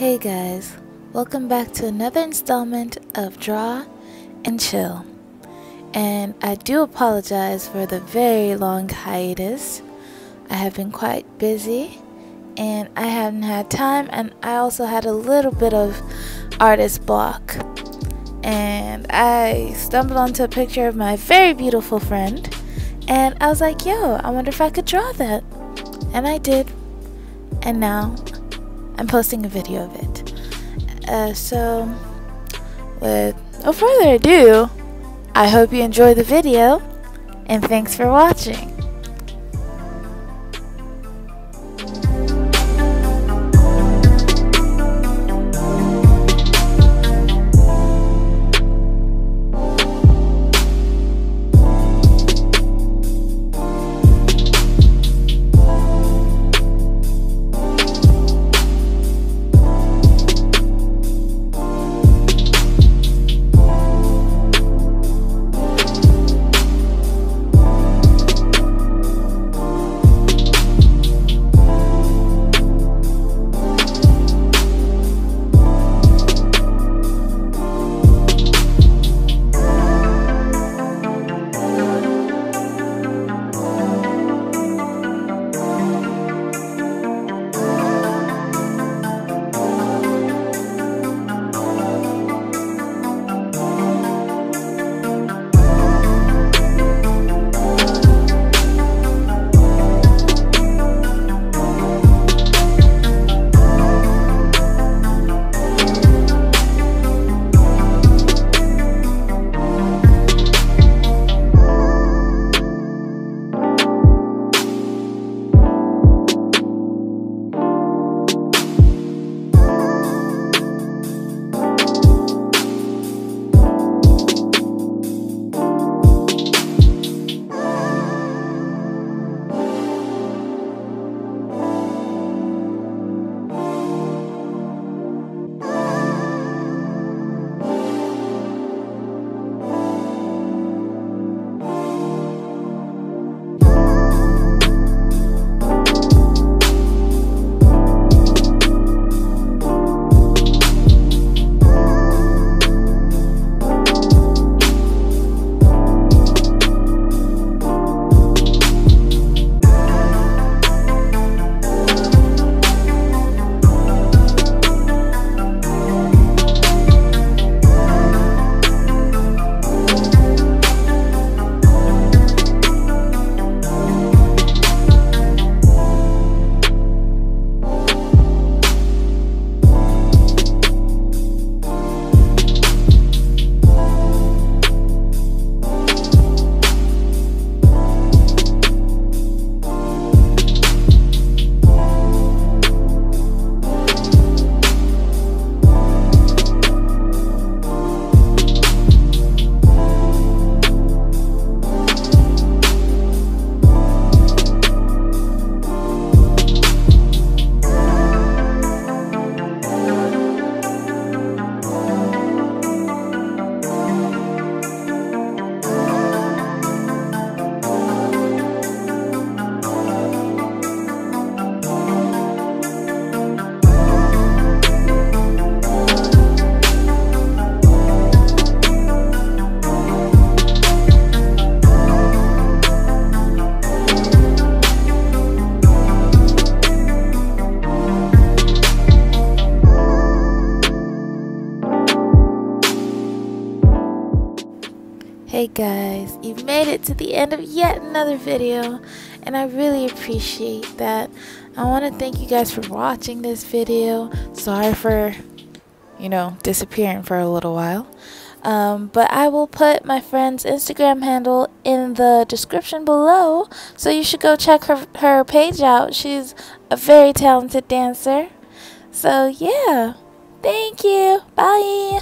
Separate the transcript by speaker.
Speaker 1: Hey guys, welcome back to another installment of Draw and Chill. And I do apologize for the very long hiatus. I have been quite busy and I haven't had time, and I also had a little bit of artist block. And I stumbled onto a picture of my very beautiful friend, and I was like, yo, I wonder if I could draw that. And I did. And now I'm posting a video of it. Uh, so, with no further ado, I hope you enjoy the video, and thanks for watching. Hey guys, you've made it to the end of yet another video, and I really appreciate that. I want to thank you guys for watching this video. Sorry for, you know, disappearing for a little while. Um, but I will put my friend's Instagram handle in the description below, so you should go check her, her page out. She's a very talented dancer. So, yeah. Thank you. Bye.